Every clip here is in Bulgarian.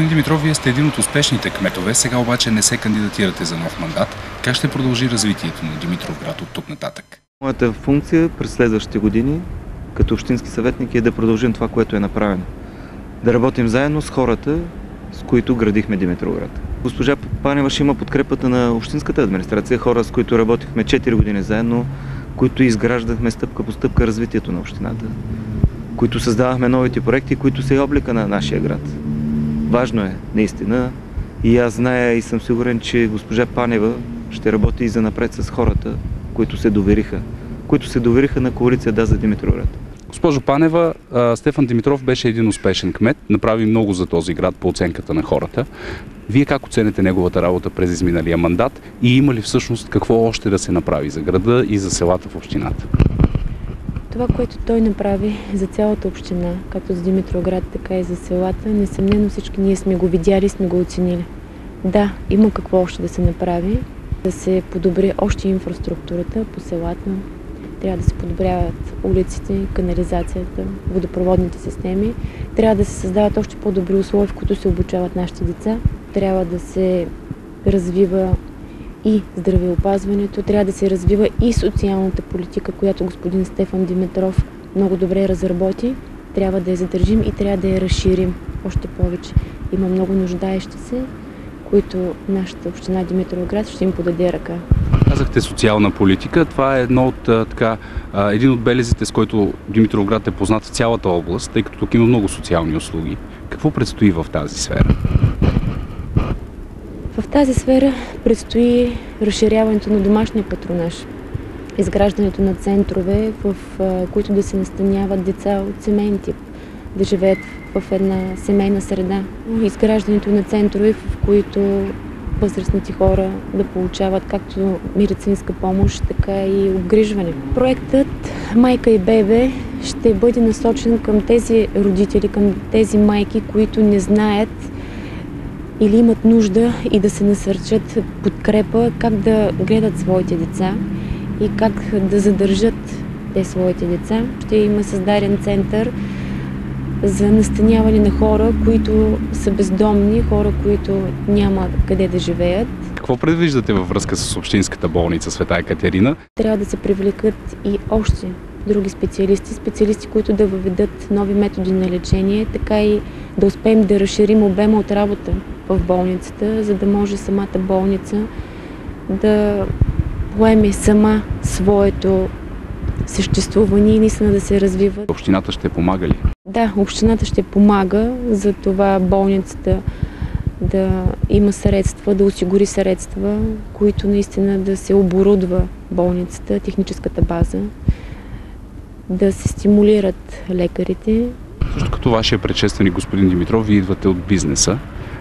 Господин Димитров, вие сте един от успешните кметове, сега обаче не се кандидатирате за нов мандат. Как ще продължи развитието на Димитров град от тук нататък? Моята функция през следващите години като общински съветник е да продължим това, което е направено. Да работим заедно с хората, с които градихме Димитровград. Госпожа Панева ще има подкрепата на общинската администрация, хора, с които работихме 4 години заедно, които изграждахме стъпка по стъпка развитието на общината, които създавахме новите проекти, които са и облика на нашия град. Важно е, наистина, и аз зная и съм сигурен, че госпожа Панева ще работи и за напред с хората, които се довериха, които се довериха на коалиция Да за Димитровград. Госпожо Панева, Стефан Димитров беше един успешен кмет, направи много за този град по оценката на хората. Вие как оцените неговата работа през изминалия мандат и има ли всъщност какво още да се направи за града и за селата в общината? Това, което той направи за цялата община, както за Димитроград, така и за селата, несъмнено всички ние сме го видяли, сме го оценили. Да, има какво още да се направи, да се подобри още инфраструктурата по селата, трябва да се подобряват улиците, канализацията, водопроводните системи. Трябва да се създават още по-добри условия, в които се обучават нашите деца. Трябва да се развива и здравеопазването, трябва да се развива и социалната политика, която господин Стефан Димитров много добре разработи. Трябва да я задържим и трябва да я разширим още повече. Има много нуждаещи се, които нашата община Димитровград ще им подаде ръка. Казахте социална политика. Това е едно от, така, един от белезите, с който Димитровград е познат в цялата област, тъй като тук има много социални услуги. Какво предстои в тази сфера? В тази сфера предстои разширяването на домашния патронаж, изграждането на центрове, в които да се настаняват деца от семейен тип, да живеят в една семейна среда, изграждането на центрове, в които възрастните хора да получават както медицинска помощ, така и обгрижване. Проектът Майка и бебе ще бъде насочен към тези родители, към тези майки, които не знаят или имат нужда и да се насърчат подкрепа как да гледат своите деца и как да задържат те своите деца. Ще има създаден център за настаняване на хора, които са бездомни, хора, които няма къде да живеят. Какво предвиждате във връзка с Общинската болница Света Екатерина? Трябва да се привлекат и още други специалисти, специалисти, които да въведат нови методи на лечение, така и да успеем да разширим обема от работа в болницата, за да може самата болница да поеме сама своето съществуване и наистина да се развива. Общината ще помага ли? Да, общината ще помага за това болницата да има средства, да осигури средства, които наистина да се оборудва болницата, техническата база, да се стимулират лекарите. Също като вашия предшественик господин Димитров, вие идвате от бизнеса,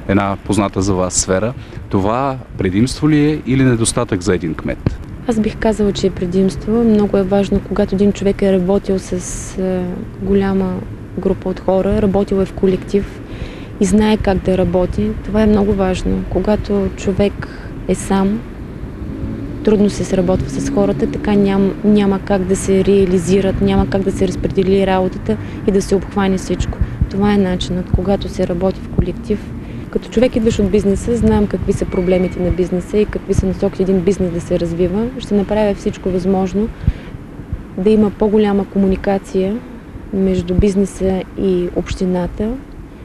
една позната за вас сфера. Това предимство ли е или недостатък за един кмет? Аз бих казала, че е предимство. Много е важно, когато един човек е работил с е, голяма група от хора, работил е в колектив и знае как да работи. Това е много важно. Когато човек е сам, трудно се сработва с хората, така ням, няма как да се реализират, няма как да се разпредели работата и да се обхване всичко. Това е начинът, когато се работи в колектив като човек идваш от бизнеса, знам какви са проблемите на бизнеса и какви са насоки един бизнес да се развива. Ще направя всичко възможно да има по-голяма комуникация между бизнеса и общината.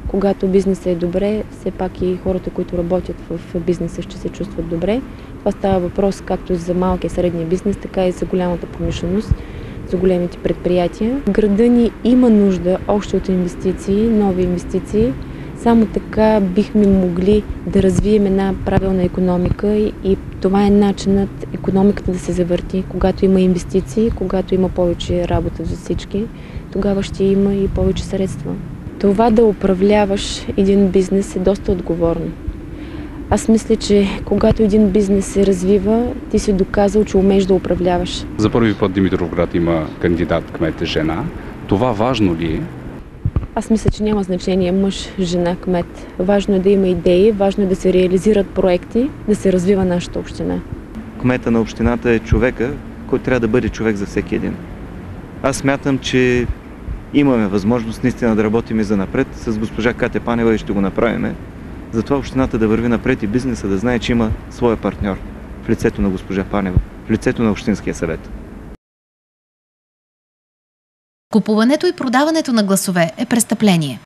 Когато бизнесът е добре, все пак и хората, които работят в бизнеса, ще се чувстват добре. Това става въпрос както за малкия и средния бизнес, така и за голямата промишленост, за големите предприятия. Града ни има нужда още от инвестиции, нови инвестиции. Само така бихме могли да развием една правилна економика и това е начинът економиката да се завърти. Когато има инвестиции, когато има повече работа за всички, тогава ще има и повече средства. Това да управляваш един бизнес е доста отговорно. Аз мисля, че когато един бизнес се развива, ти си доказал, че умееш да управляваш. За първи път Димитровград има кандидат кмет жена. Това важно ли е? Аз мисля, че няма значение мъж, жена, кмет. Важно е да има идеи, важно е да се реализират проекти, да се развива нашата община. Кмета на общината е човека, който трябва да бъде човек за всеки един. Аз смятам, че имаме възможност наистина да работим и за напред. С госпожа Кате Панева и ще го направим. Затова общината да върви напред и бизнеса да знае, че има своя партньор в лицето на госпожа Панева, в лицето на Общинския съвет. Купуването и продаването на гласове е престъпление.